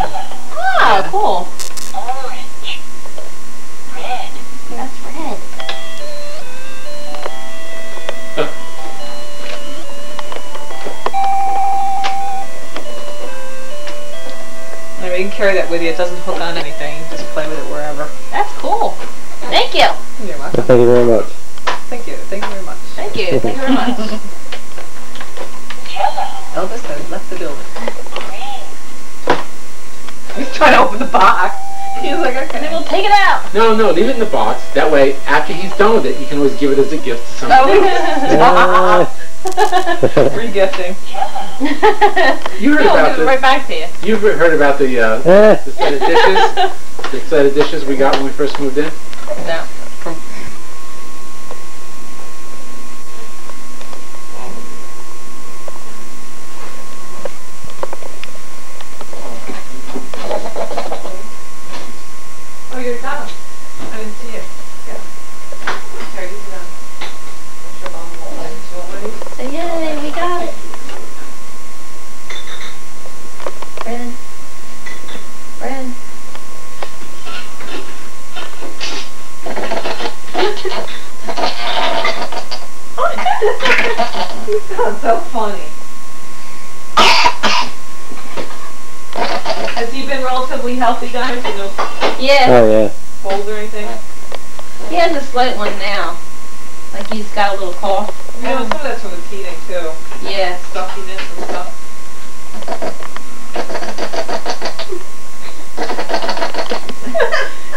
Ah, cool. Orange. Red. That's red. I mean, you can carry that with you. It doesn't hook on anything. You just play with it wherever. That's cool. Thank you. You're welcome. Thank you very much. Thank you. Thank you very much. Thank you. Thank you very much. Yellow. Elvis has left the building. Green. He's trying to open the box. He's like, And then okay. we'll take it out. No, no, leave it in the box. That way, after he's done with it, you can always give it as a gift to somebody. Ah, Regifting. You heard He'll about give it the, right back to you. you've heard about the, uh, eh. the set of dishes, the set of dishes we got when we first moved in. No. From Oh, you got them. I didn't see it. Yeah. Here, you can, uh, put your on the wall. Do you want one of these? So yay, we got it. Brandon. Brandon. You sound so funny. Has he been relatively healthy, guys? You know, Yeah, Oh yeah. cold or anything? he has a slight one now. Like he's got a little cough. Yeah, some of that's from the teething too. Yeah. Stuffiness and stuff.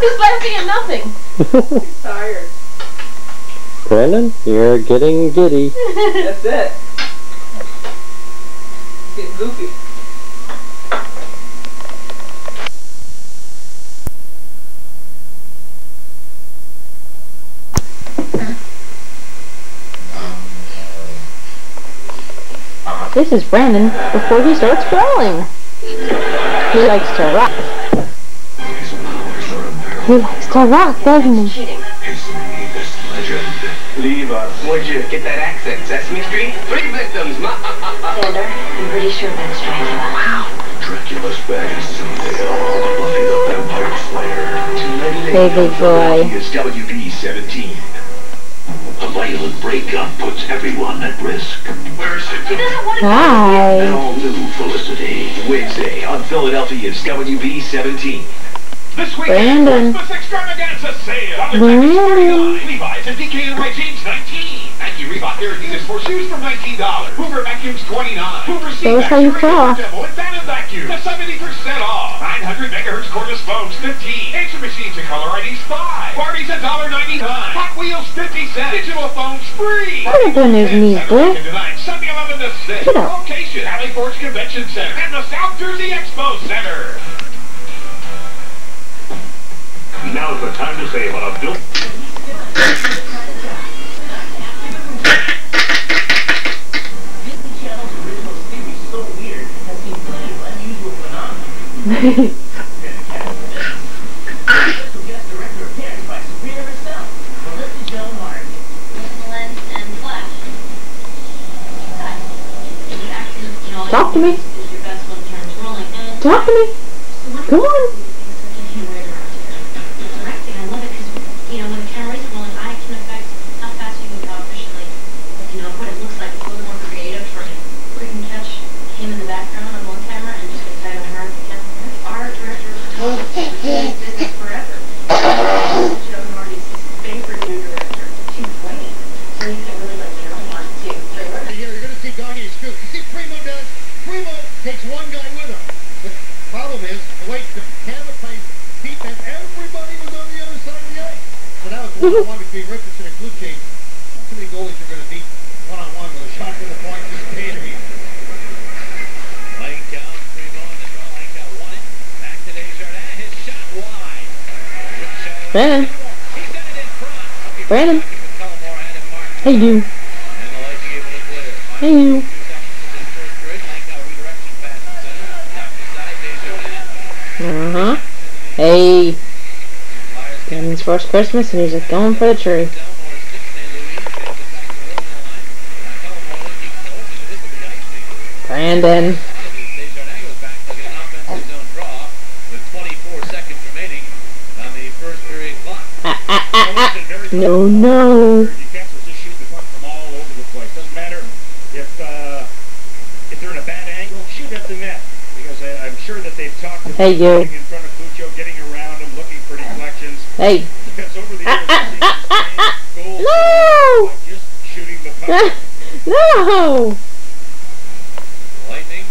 He's laughing at nothing. He's tired. Brandon, you're getting giddy. That's it. Getting goofy. This is Brandon before he starts growling. He likes to rock. He likes to rock, doesn't he? Levi, where'd you get that accent? Sesame Street? Three victims, ma. Sander, I'm pretty sure that's Dracula. Wow. Dracula's back someday. Buffy the Vampire Slayer. Baby boy. Is WB-17. A violent breakup puts everyone at risk. Where's it? He doesn't want to An all new Felicity. Wednesday on Philadelphia's WB-17. This weekend, Brandon. Christmas extravaganza sale. Brandon. Levi's and DKNY jeans 19. Nike Reebok Air Adidas for shoes for $19. Hoover vacuums 29. Hoover Show us how you feel. Devil and Fantom vacuum to 70% off. 900 megahertz cordless phones 15. Answer machines and color IDs 5. Barbies $1.99. Hot Wheels 50 cents. Digital phones free. Put up on those boy. Sunday 11 to 6. Get up. Location, Valley Forge Convention Center and the South Jersey Expo Center. Now's the time to save on a built. lens and flash. You know, Talk to me. is your best one turns rolling. And Talk to me. Come on. directing, I love it because, you know, when the camera is rolling, I can affect how fast you can go efficiently. You know, what it looks like, it's a little more creative for him. Where you can catch him in the background on one camera and just get tight on her on the camera. Our director told us she's been in business forever. Joe Marty's his favorite new director. She's great. So you can really like get on too. Here, you're going to see doggy scoop. You see Primeau does? Primeau takes one guy with him. The problem is, the way the camera plays defense, everybody was on the other side of the ice. So now it's one-on-one between Richardson and Kluche. How many goalies you're going to beat one-on-one with a shot from the point? Just pay to be. Lane down, Primeau in the draw. Lane got one it. Back to Desjardins. His shot wide. Brandon. He's got it in front. Okay, Brandon. Cullimore and Martin. Hey, you. And the Lightning able to clear. Hey, you. Two seconds in the first grid. Lane got redirection pass to center. Left to side. Desjardins. Uh huh. Hey. His first Christmas and he's just going for the tree. Delmore six. St. Louis. Gets it back to the original line. Cullimore looking close into this with the icing. Brandon. Desjardins goes back to get an offensive zone draw. No, no. Defense was just shooting the puck from all over the place. Doesn't matter if uh, if they're in a bad angle, shoot at the net. Because I, I'm sure that they've talked about Hey, you. getting in front of Cuccio, getting around him, looking for deflections. Hey. Because over the years, Ah, ah, ah, No! by just shooting the puck. no! Lightning.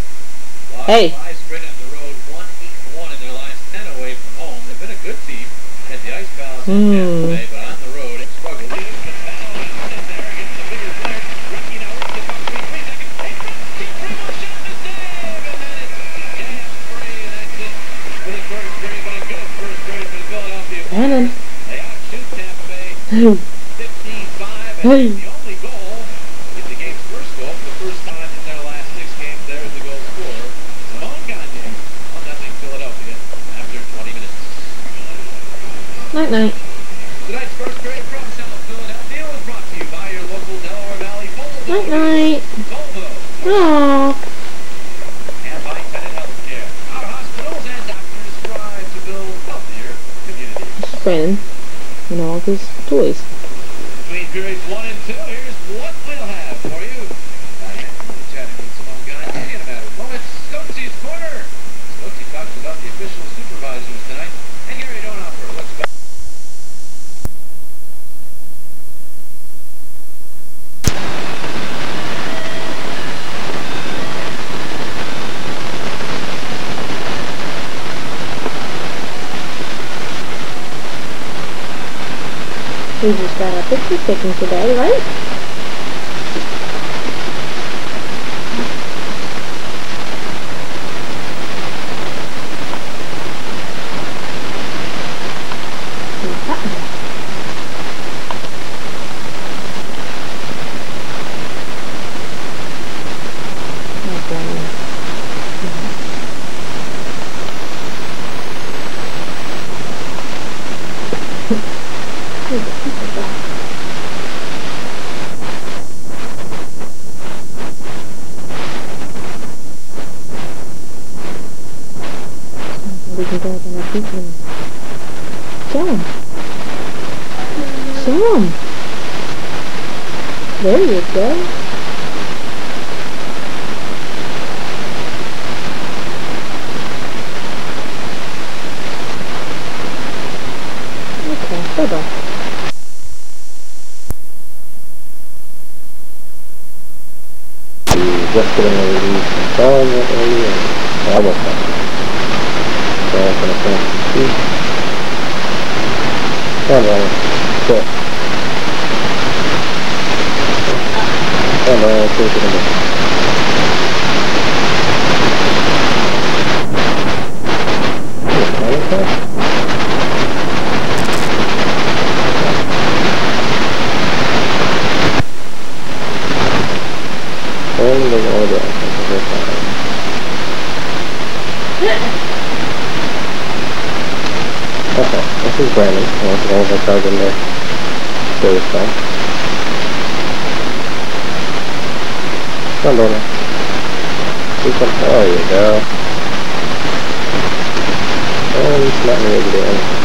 Hey. five straight on the road, one eight one in their last ten away from home. They've been a good team. Had the ice palace in Hey. 15-5, and Hey. the only goal is the game's first goal for the first time in their last six games. There's the goal scorer, Simon Gagne. 1-0 Philadelphia after 20 minutes. Night night. Tonight's first grade from South Philadelphia was brought to you by your local Delaware Valley Volvo. Night night. Volvo. Aww. And by Tenet Healthcare. Our hospitals and doctors strive to build healthier communities. This is Brandon. And all of his toys. Between periods one and two, here's what we'll have for you. Diane, we're chatting with Simon Gagne in a matter of moments. Scotzy's Corner. Coatesy talks about the official supervisors tonight. And Gary Dornhoefer, what's back? We just got our picture taken today, right? What's happening? Oh, Brandon. Where's the people go? We can go up on our people. Show 'em. Show 'em. There you go. Okay, bye-bye. just getting ready to leave some phone early and I almost got it. So I'm gonna finish the sheet. Come on, sit. Come on, take it in there. Only order I think. Okay, this is Brandon. I want to go over card in there. Come on, there you go. And he's not do anything.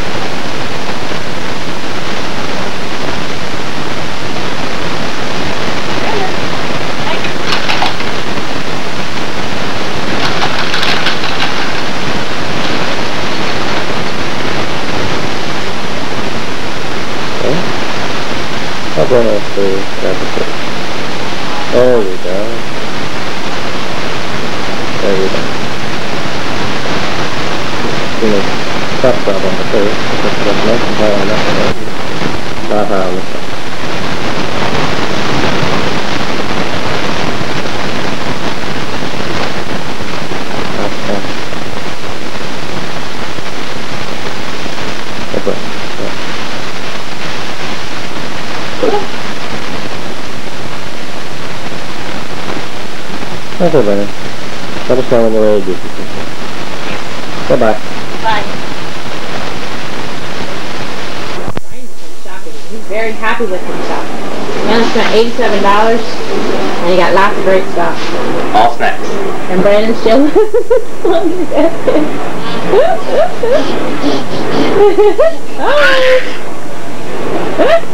Okay. I'll go up to grab the foot. There we go. There we go. You know, tough problem to do. Because there's no compile on that one. Haha, on this one. Okay. Okay. Yeah. Okay, Brandon. Let us know when you're ready to do something. Bye-bye. Bye. Brian's been shopping. He's very happy with himself. He only spent eighty-seven dollars, and he got lots of great stuff. All snacks. And Brandon's still Hi.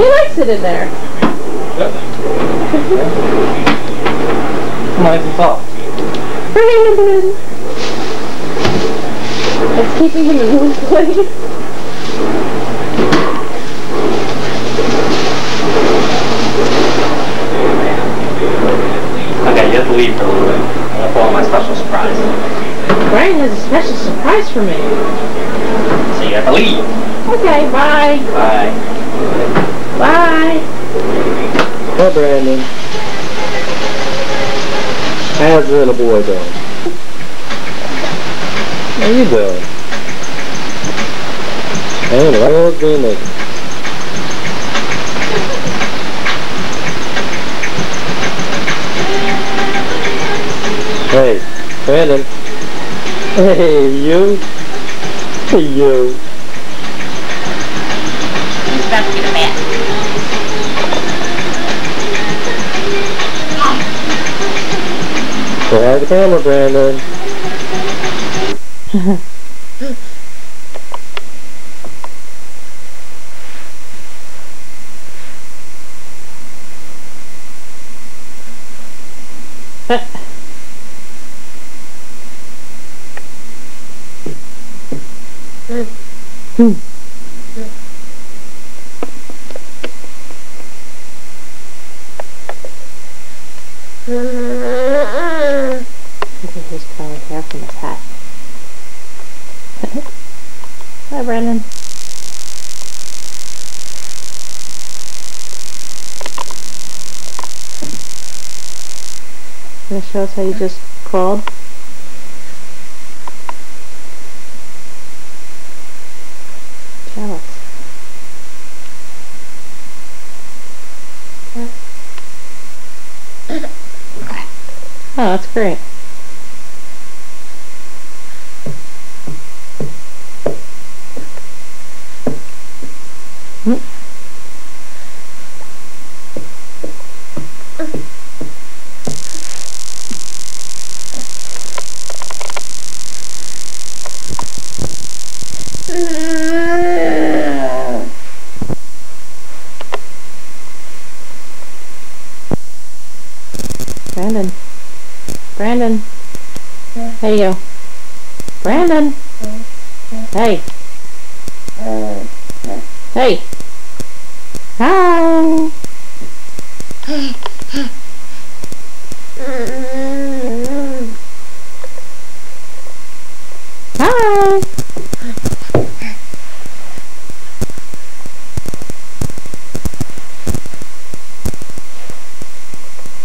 He likes it in there. Nice and soft. Brandon! It's keeping him in one place. Okay, you have to leave for a little bit. Gonna pull out my special surprise. Brian has a special surprise for me. So you have to leave. Okay, bye. Bye. Bye. Hey, Brandon. How's the little boy doing? How you doing? Hey, what was doing this? Hey, Brandon. Hey, you. Hey, you. To the camera, Brandon. Look at his colored hair from his hat. Hi, Brandon. Gonna show us how you just crawled? Jealous. Oh, that's great. Brandon. Brandon. Hey, you. Brandon. Hey. Uh, hey. Hi. Hi.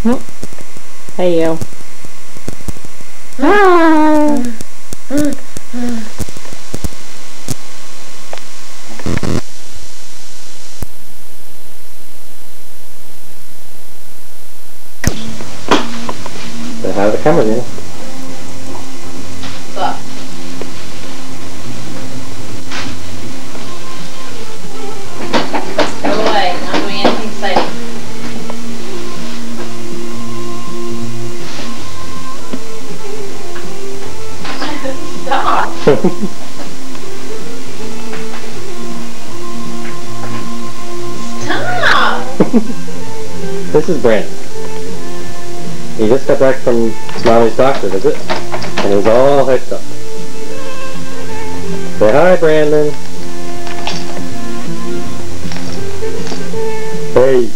Hmm. Hey, Stop. This is Brandon. He just got back from Smiley's doctor visit, and he's all hyped up. Say hi, Brandon. Hey.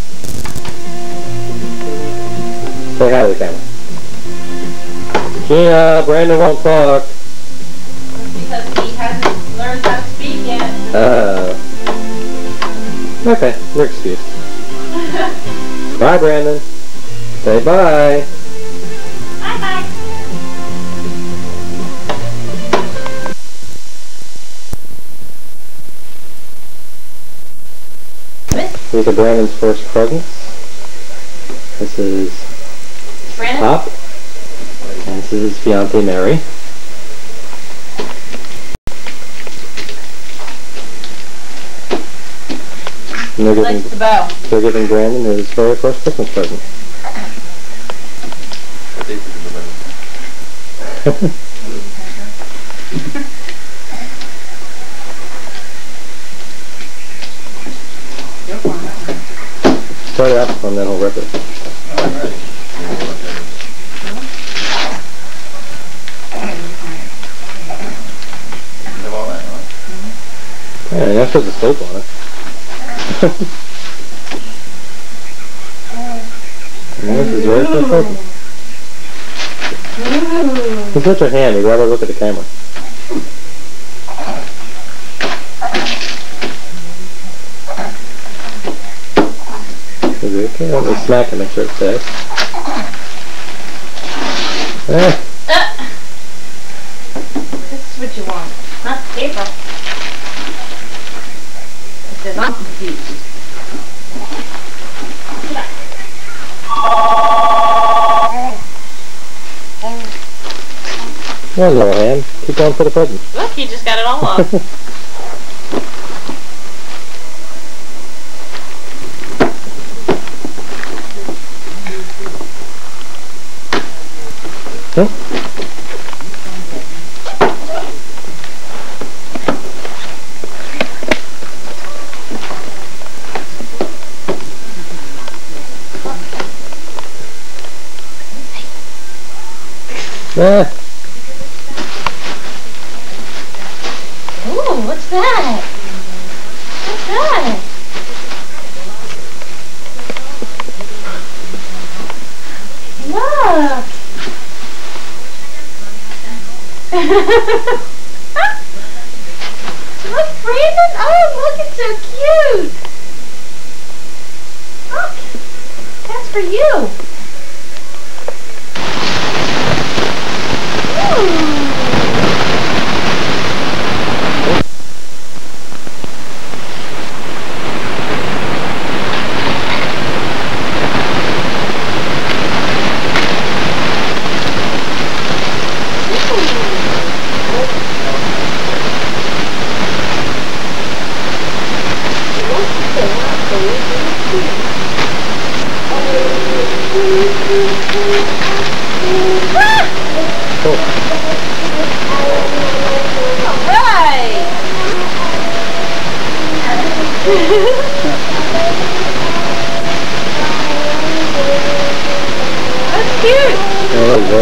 Say hi to the camera. Gina, uh, Brandon won't talk. Okay, you're excused. Bye, Brandon. Say bye. Bye bye. These are Brandon's first presents. This is Brandon? Pop. And this is his fiancee Mary. And they're giving, the bell. they're giving Brandon his very first Christmas present. Start it up and then he'll rip it. Yeah, that's because the soap on it. And this is right for soap. Just put your hand, you'd rather look at the camera. Is it okay? Let me smack it, make sure it stays. Eh, This is what you want, not paper. It says I'm confused. one little hand. Keep going for the present. Look, he just got it all off. Eh, Ooh, what's that? What's that? Look! look, Brandon! Oh, look, it's so cute! Look! That's for you! Ooh. That's cute! yeah, there you go.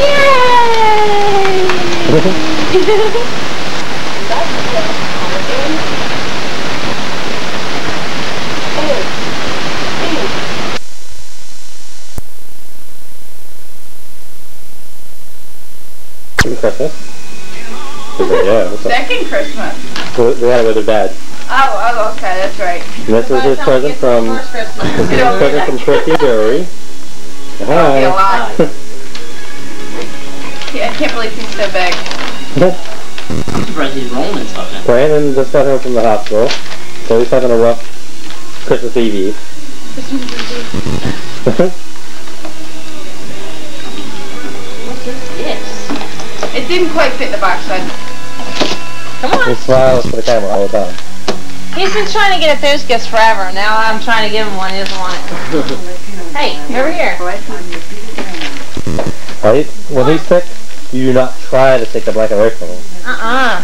Yay! Happy Christmas. Yeah, what's up? Second Christmas. We we had it with her dad. Oh, oh, okay, that's right. And this is his present from First Christmas. his present from Christy Berry. Be a Hi. lot. Yeah, I can't believe he's so big. I'm surprised he's rolling in something. Brandon just got home from the hospital, so he's having a rough Christmas Eve Eve. Yes. It didn't quite fit the box, son. Come he on. smiles for the camera all the time. He's been trying to get at those gifts forever. Now I'm trying to give him one. He doesn't want it. hey, over here. Right? When he's sick, you do not try to take the blanket away from him. Uh-uh.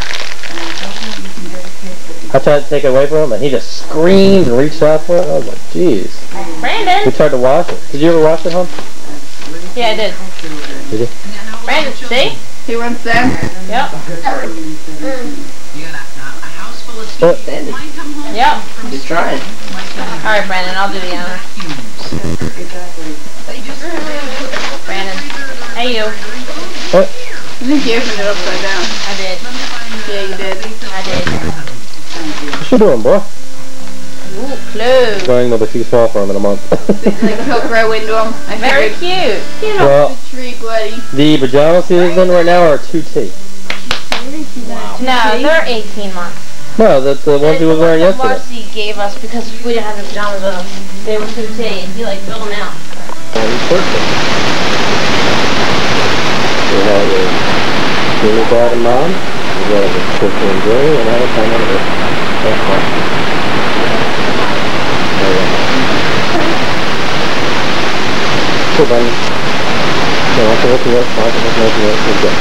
I tried to take it away from him, and he just screamed and reached out for it. I was like, jeez. We Brandon. tried to wash it. Did you ever wash it, hon? Yeah, I did. Did you? Brandon, see? He wants them. Yep. Uh, Yep. He's trying. All right, Brandon, I'll do the honor. Brandon. Hey, you. uh, I think you opened it upside down. I did. Yeah, you did. I did. what you doing, boy? Ooh, clothes. Going will be too small for him in a month. Like he'll grow into them. I Very cute. Get off the tree, buddy. the pajama season right now are 2T. No, they're 18 months. No, that's the ones he was wearing That yesterday. Marcy gave us because we didn't have the pajamas with us. They were too tea, and he like filled them out. Oh, he's perfect. We have a really dad and mom. We got a Christy and Jerry, and I have time on it. That's Sobat, jangan lupa buat salat atas wajahnya,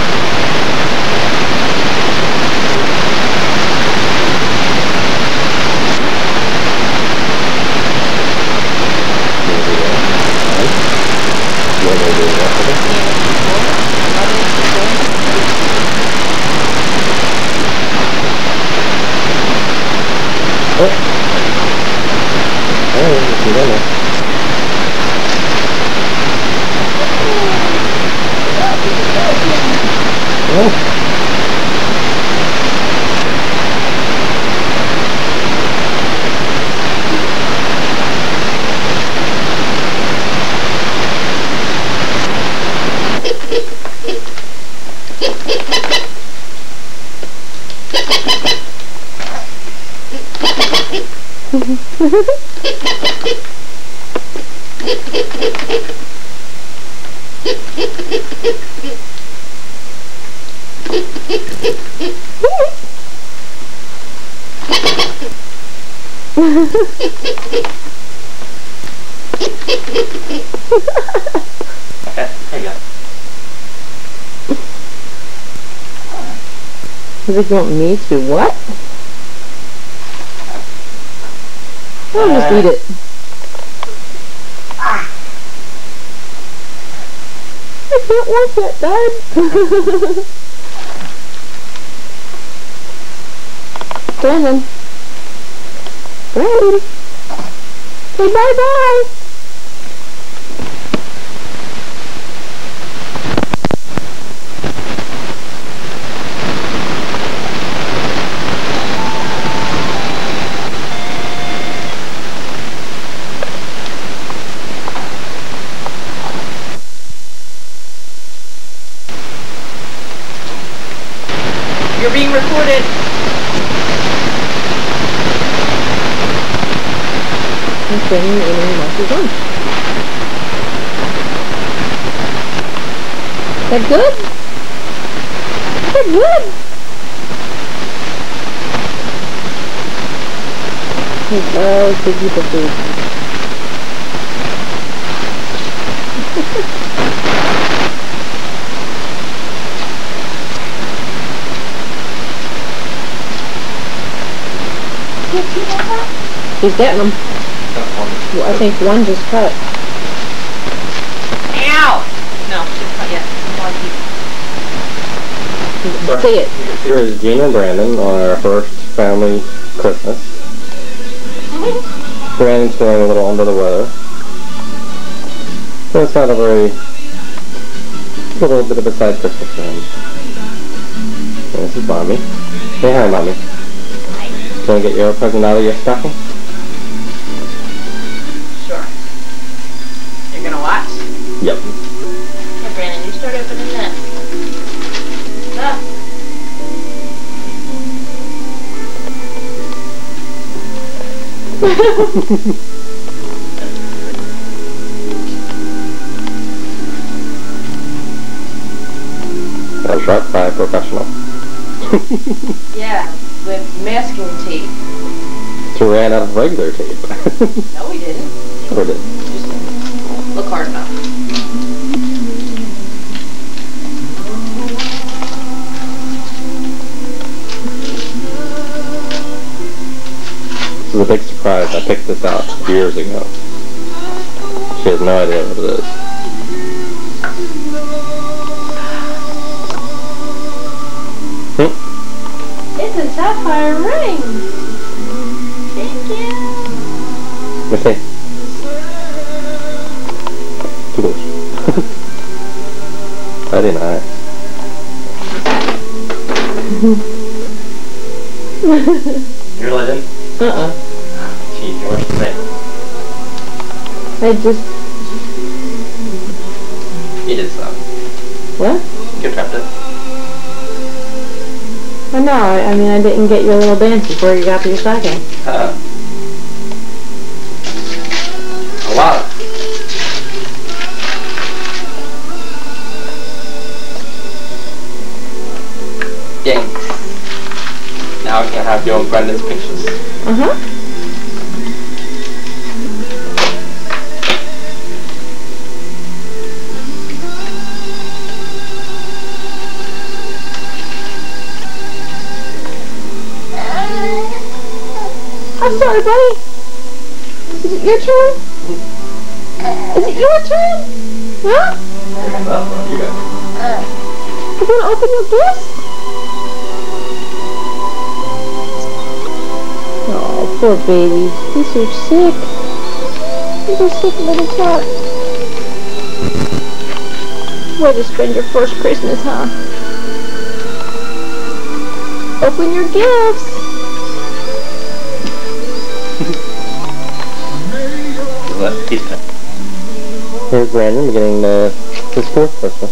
really. Oh. Mm-hmm. Okay, there you go. As if want me to what? I'll just eat it. I can't watch that, Dad. Brandon. Brandon. Say bye-bye. You're being recorded. I'm Brandon eating Monkey lunch. Is that good? Is that good? He loves big people food. He's getting them. Well, I think one just cut. Ow! No, just not yet. One See it. Here is Gina and Brandon on our first family Christmas. Mm-hmm. Brandon's feeling a little under the weather. So it's not a very, a little bit of a sad Christmas for him. And this is Mommy. Say hi, Mommy. Can I get your present out of your stocking? Sure. You're gonna watch? Yep. That's right, by a professional. Yeah, with masking tape. So ran out of regular tape. No, we didn't. or did. Just didn't look hard enough. This is a big surprise. I picked this out years ago. She has no idea what it is. Hmm? It's a sapphire ring. Thank you. Let's see. Toodles. Very nice. You really didn't? Uh-uh. Gee, what did you say? I just... You did so. What? You kept it. I know, I, I mean, I didn't get your little dance before you got to your stocking. Uh, a lot. Yanks. Now I can have your Brendan's pictures. Uh-huh. I'm sorry, buddy. Is it your turn? Is it your turn? Huh? Well, you got You want to open your gifts? Poor babies. He's so sick. He's a sick little tot. Way to spend your first Christmas, huh? Open your gifts. What? He's Here's Brandon beginning the, his fourth Christmas.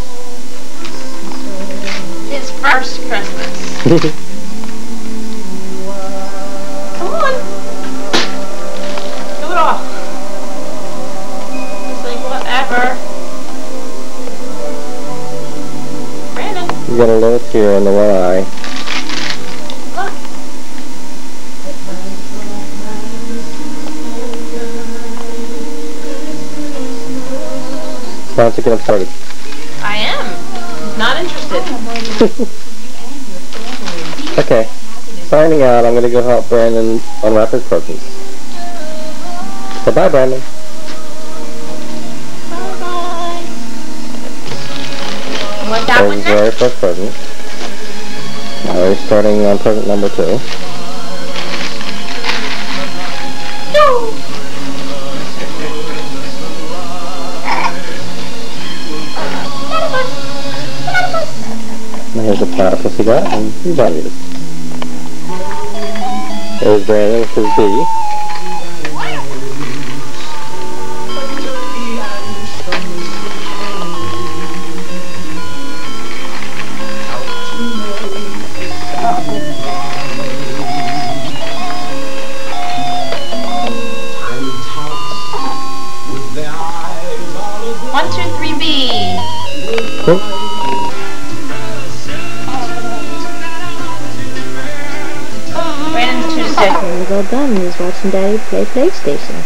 His first Christmas. in the one Why don't you get him started? I am. Not interested. Okay. Signing out, I'm gonna go help Brandon unwrap his presents. Bye-bye, Brandon. Bye-bye. Want that one very first present. Now he's starting on present number two. No. And here's the platypus he got, and he's not eating. There's Brandon with his B. Very well done. He was watching Daddy play PlayStation.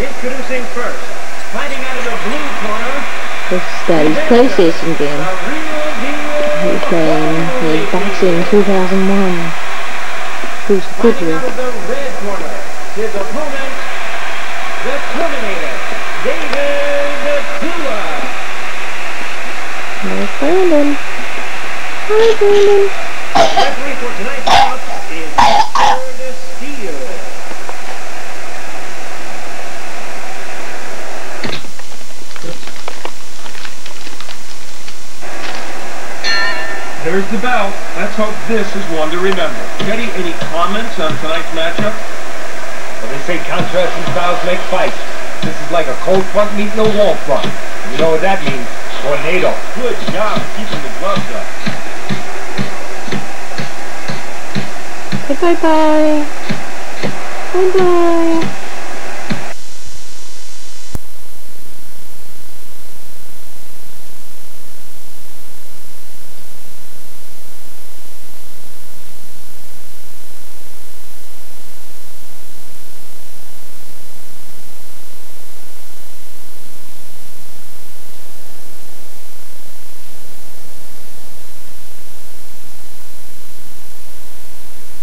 Introducing first, fighting out of the blue corner, This is Daddy's uh, PlayStation the game. real He was playing his boxing 2001. Who's the Goodyear? out of the red corner, his opponent, the Terminator, David Tua. There's Brandon. Hi, Brandon. Referee for tonight's bout is Mr. Steele. There's the bell. Let's hope this is one to remember. Teddy, any comments on tonight's matchup? Well, they say contrast in styles make fights. This is like a cold front meeting a warm front. You know what that means? Tornado. Good job keeping the gloves up. Bye bye bye bye.